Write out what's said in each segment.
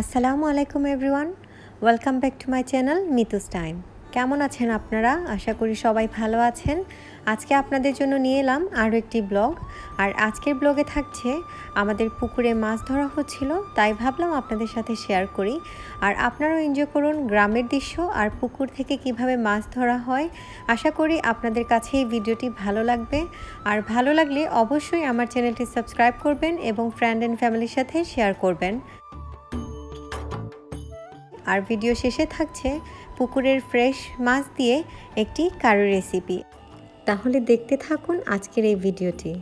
আসসালামু আলাইকুম everyone. Welcome back to my channel Mitu's time কেমন আছেন আপনারা? আশা করি সবাই ভালো আছেন। আজকে আপনাদের জন্য নিয়ে এলাম আরও একটি ব্লগ। আর আজকের ব্লগে থাকছে, আমাদের পুকুরে মাছ ধরা হচ্ছিল, তাই ভাবলাম আপনাদের সাথে শেয়ার করি। আর আপনারাও এনজয় করুন গ্রামের দৃশ্য আর পুকুর থেকে কীভাবে মাছ ধরা হয়। আশা করি আপনাদের কাছে এই ভিডিওটি ভালো লাগবে। আর ভালো লাগলে অবশ্যই আমার চ্যানেলটি সাবস্ক্রাইব করবেন এবং ফ্রেন্ড অ্যান্ড ফ্যামিলির সাথে শেয়ার করবেন। আর ভিডিও শেষে থাকছে পুকুরের ফ্রেশ মাছ দিয়ে একটি কারু রেসিপি। তাহলে দেখতে থাকুন আজকের এই ভিডিওটি।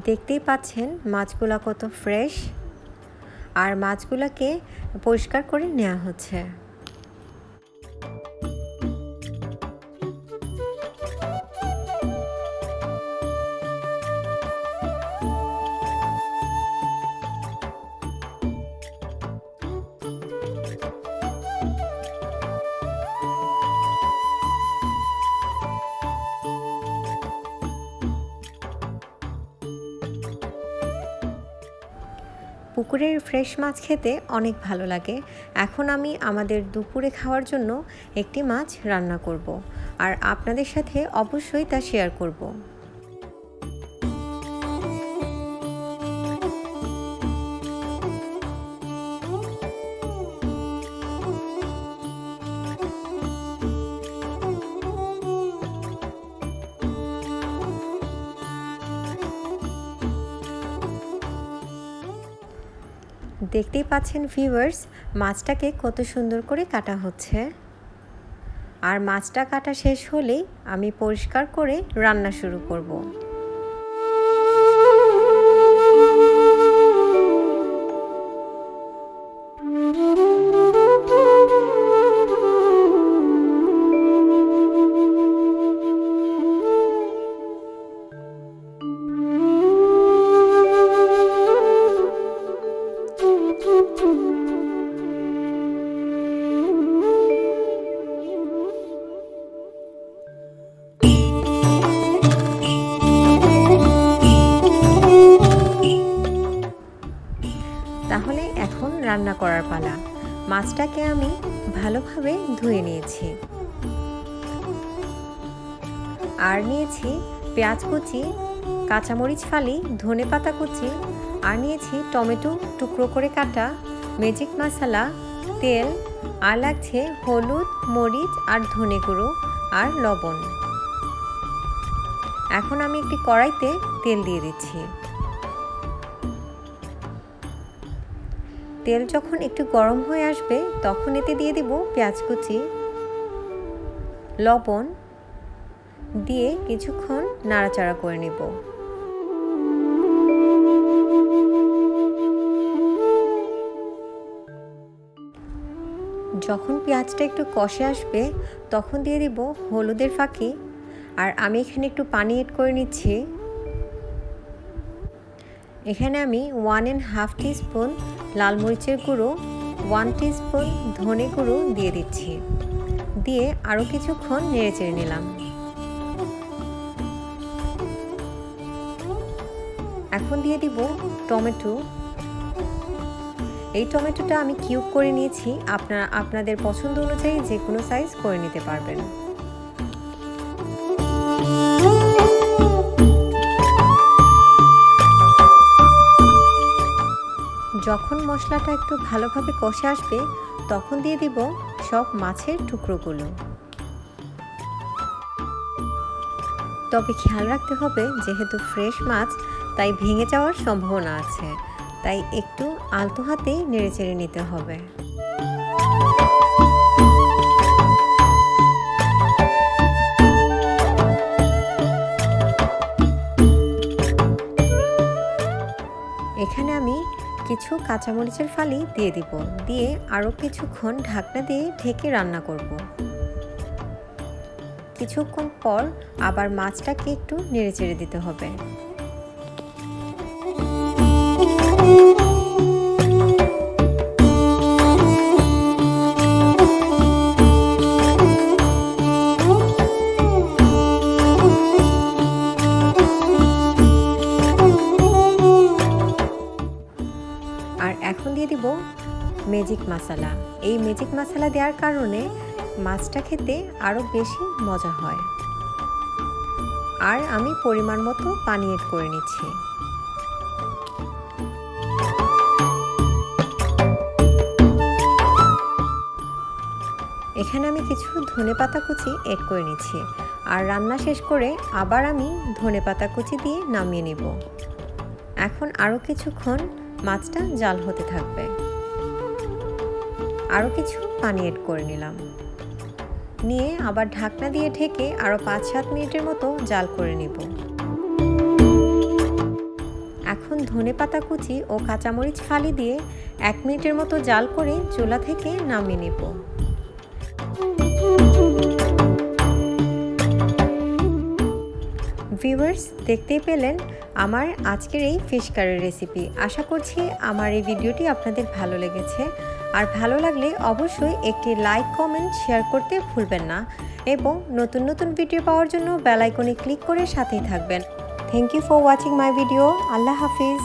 দেখতেই পাচ্ছেন মাছগুলা কত ফ্রেশ আর মাছগুলাকে পরিষ্কার করে নেওয়া হচ্ছে। পুকুরের ফ্রেশ মাছ খেতে অনেক ভালো লাগে। এখন আমি আমাদের দুপুরে খাওয়ার জন্য একটি মাছ রান্না করব। আর আপনাদের সাথে অবশ্যই তা শেয়ার করব। দেখতেই পাচ্ছেন ভিউয়ার্স মাছটাকে কত সুন্দর করে কাটা হচ্ছে। আর মাছটা কাটা শেষ হলেই আমি পরিষ্কার করে রান্না শুরু করব। রান্না করার পালা। মাছটাকে আমি ভালোভাবে ধুয়ে নিয়েছি। আর নিয়েছি পেঁয়াজ কুচি, কাঁচামরিচ ফালি, ধনে পাতা কুচি, আর নিয়েছি টমেটো টুকরো করে কাটা ম্যাজিক মশলা তেল, আর লাগছে হলুদ, মরিচ, আর ধনে গুঁড়ো, আর লবণ। এখন আমি একটি কড়াইতে তেল দিয়ে দিচ্ছি। তেল যখন একটু গরম হয়ে আসবে, তখন এতে দিয়ে দিব পেঁয়াজ কুচি, লবণ দিয়ে কিছুক্ষণ নাড়াচাড়া করে নেব। যখন পেঁয়াজটা একটু কষে আসবে, তখন দিয়ে দিব হলুদের ফাঁকি। আর আমি এখানে একটু পানি এড করে নিচ্ছি। এখানে আমি ওয়ান অ্যান্ড হাফ টিস্পুন লাল মরিচের গুঁড়ো ওয়ান টিস্পুন ধনে গুঁড়ো দিয়ে দিচ্ছি। দিয়ে আরও কিছুক্ষণ নেড়ে চেড়ে নিলাম। এখন দিয়ে দিব টমেটো। এই টমেটোটা আমি কিউব করে নিয়েছি, আপনারা, আপনাদের পছন্দ অনুযায়ী যে কোনো সাইজ করে নিতে পারবেন। যখন মশলাটা একটু ভালোভাবে কষে আসবে, তখন দিয়ে দিব সব মাছের টুকরোগুলো। তবে খেয়াল রাখতে হবে, যেহেতু ফ্রেশ মাছ, তাই ভেঙে যাওয়ার সম্ভাবনা আছে। তাই একটু আলতো হাতেই নেড়েচেড়ে নিতে হবে। এখানে আমি কিছু কাঁচামরিচের ফালি দিয়ে দিব। দিয়ে আরও কিছুক্ষণ ঢাকনা দিয়ে ঢেকে রান্না করব। কিছুক্ষণ পর আবার মাছটাকে একটু নেড়ে চেড়ে দিতে হবে। ম্যাজিক মশলা এই ম্যাজিক মশলা দেওয়ার কারণে মাছটা খেতে আরও বেশি মজা হয়। আর আমি পরিমাণ মতো পানি এড করে নিচ্ছি। এখানে আমি কিছু ধনে পাতা কুচি এড করে নিচ্ছি। আর রান্না শেষ করে আবার আমি ধনে পাতা কুচি দিয়ে নামিয়ে নিব। এখন আরও কিছুক্ষণ মাছটা জাল হতে থাকবে। আরও কিছু পানি এড করে নিলাম। নিয়ে আবার ঢাকনা দিয়ে ঢেকে আরও পাঁচ সাত মিনিটের মতো জাল করে নিব। এখন ধনে পাতা কুচি ও কাঁচামরিচ ফালি দিয়ে এক মিনিটের মতো জাল করে চুলা থেকে নামিয়ে নেব। ভিউয়ার্স, দেখতেই পেলেন আমার আজকের এই ফিশ কারির রেসিপি। আশা করছি আমার এই ভিডিওটি আপনাদের ভালো লেগেছে। আর ভালো লাগলে অবশ্যই একটি লাইক, কমেন্ট, শেয়ার করতে ভুলবেন না এবং নতুন নতুন ভিডিও পাওয়ার জন্য বেলাইকনে ক্লিক করে সাথেই থাকবেন। Thank you for watching my video Allah Hafiz.